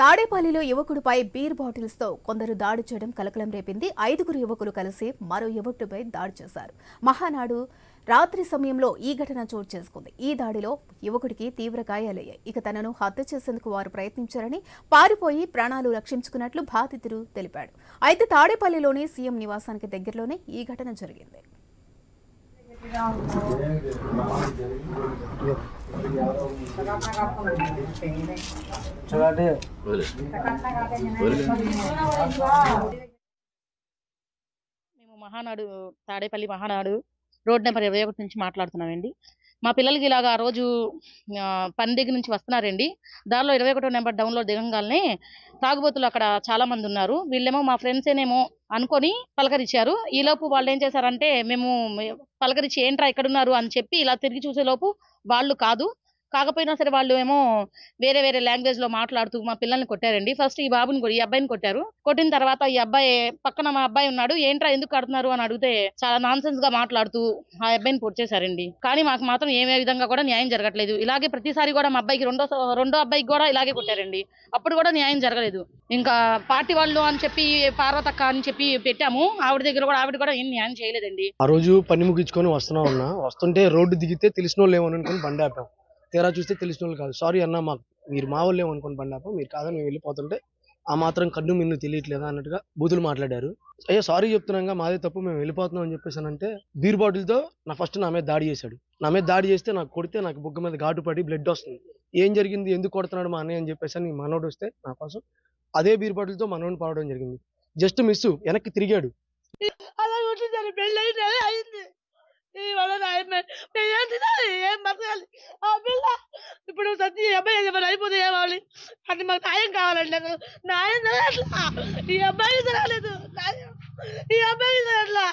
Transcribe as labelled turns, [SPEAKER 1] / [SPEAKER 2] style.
[SPEAKER 1] తాడేపల్లిలో యువకుడిపై బీర్ బాటిల్స్తో కొందరు దాడి చేయడం కలకలం రేపింది. ఐదుగురు యువకులు కలిసి మరో యువకుడిపై దాడి చేశారు. మహానాడు రాత్రి సమయంలో ఈ ఘటన చోటు చేసుకుంది. ఈ దాడిలో యువకుడికి తీవ్ర గాయాలయ్యాయి. ఇక తనను హత్య చేసేందుకు వారు ప్రయత్నించారని పారిపోయి ప్రాణాలు రక్షించుకున్నట్లు బాధితుడు తెలిపాడు. అయితే తాడేపల్లిలోని సీఎం నివాసానికి దగ్గరలోనే ఈ ఘటన జరిగింది.
[SPEAKER 2] మేము మహానాడు తాడేపల్లి మహానాడు రోడ్ నెంబర్ ఇరవై ఒకటి నుంచి మాట్లాడుతున్నామండి. మా పిల్లలకి ఇలాగ ఆ రోజు పని దగ్గర నుంచి వస్తున్నారండి. దానిలో ఇరవై ఒకటో నెంబర్ డౌన్లోడ్ దిగంగానే తాగుబోతులు అక్కడ చాలా మంది ఉన్నారు. వీళ్ళేమో మా ఫ్రెండ్సేనేమో అనుకొని పలకరించారు. ఈలోపు వాళ్ళు ఏం చేశారంటే మేము పలకరించి ఏంట్రా ఇక్కడున్నారు అని చెప్పి ఇలా తిరిగి చూసేలోపు వాళ్ళు కాదు కాకపోయినా సరే వాళ్ళు ఏమో వేరే వేరే లాంగ్వేజ్లో మాట్లాడుతూ మా పిల్లల్ని కొట్టారండి. ఫస్ట్ ఈ బాబుని కొ- ఈ అబ్బాయిని కొట్టారు. కొట్టిన తర్వాత ఈ అబ్బాయి పక్కన మా అబ్బాయి ఉన్నాడు. ఏంట్రా ఎందుకు కడుతున్నారు? అని అడిగితే చాలా నాన్సెన్స్గా మాట్లాడుతూ ఆ అబ్బాయిని పొడిచేశారండి కానీ మాకు మాత్రం ఏమే విధంగా కూడా న్యాయం జరగట్లేదు. ఇలాగే ప్రతిసారి కూడా మా అబ్బాయికి రెండో రెండో అబ్బాయికి కూడా ఇలాగే కొట్టారండి. అప్పుడు కూడా న్యాయం జరగలేదు. ఇంకా పార్టీ వాళ్ళు అని చెప్పి పార్వతక్క అని చెప్పి పెట్టాము. ఆవిడ దగ్గర కూడా ఆవిడ కూడా ఏం న్యాయం చేయలేదండి.
[SPEAKER 3] ఆ రోజు పని ముగించుకొని వస్తున్నా ఉన్నా వస్తుంటే రోడ్డు దిగితే తెలిసిన వాళ్ళు ఏమో అనుకుని బండి ఆపాం. తీరా చూస్తే తెలిసిన వాళ్ళు కాదు. సారీ అన్న మాకు మీరు మా వాళ్ళు ఏమనుకుని బండి మీరు కాదని మేము వెళ్ళిపోతుంటే ఆ మాత్రం కన్ను మిన్ను తెలియట్లేదా? అన్నట్టుగా బూతులు మాట్లాడారు. అయ్యో సారీ చెప్తున్నాగా మాదే తప్పు మేము వెళ్ళిపోతున్నాం అని చెప్పేసానంటే బీర్ బాటిల్తో నా ఫస్ట్ నా మీద దాడి చేశాడు. నా మీద దాడి చేస్తే నాకు కొడితే నాకు బుగ్గ మీద ఘాటు పడి బ్లడ్ వస్తుంది. ఏం జరిగింది? ఎందుకు కొడుతున్నాడు మా అన్నయ్య? అని చెప్పేసి అని మనోడు వస్తే నా కోసం అదే బీర్ బాటిల్తో మనోడిని పడడం జరిగింది. జస్ట్ మిస్ వెనక్కి తిరిగాడు.
[SPEAKER 4] అలా పెళ్ళి అయింది అయింది ఈ వల్ల నాయన ఏం తినాలి ఏం బతకాలి ఆ పిల్ల ఇప్పుడు సత్య ఈ అబ్బాయి ఏమైనా అయిపోతే ఏమాలి అది మాకు న్యాయం కావాలండి. నాకు న్యాయం జరగట్లా. ఈ అబ్బాయి జరగలేదు. ఈ అబ్బాయి జరగట్లా.